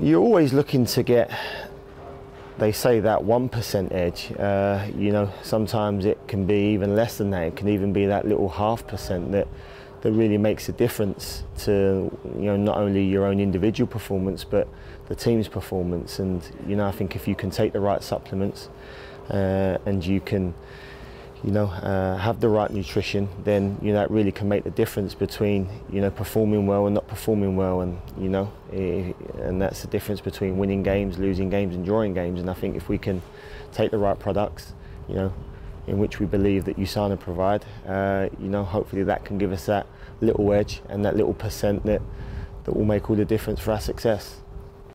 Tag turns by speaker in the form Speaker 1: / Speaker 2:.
Speaker 1: You're always looking to get, they say that 1% edge. Uh, you know, sometimes it can be even less than that. It can even be that little half percent that, that really makes a difference to, you know, not only your own individual performance, but the team's performance. And, you know, I think if you can take the right supplements uh, and you can, you know, uh, have the right nutrition, then you know that really can make the difference between you know performing well and not performing well, and you know, eh, and that's the difference between winning games, losing games, and drawing games. And I think if we can take the right products, you know, in which we believe that USANA provide, uh, you know, hopefully that can give us that little edge and that little percent that that will make all the difference for our success.